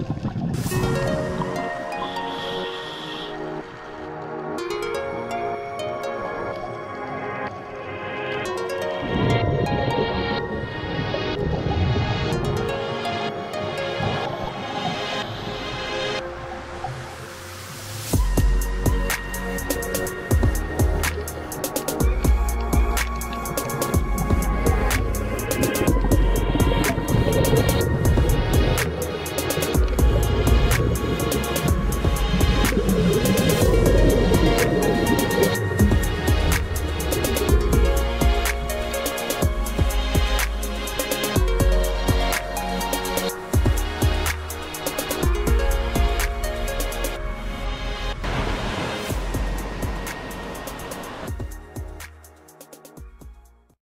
なるほど。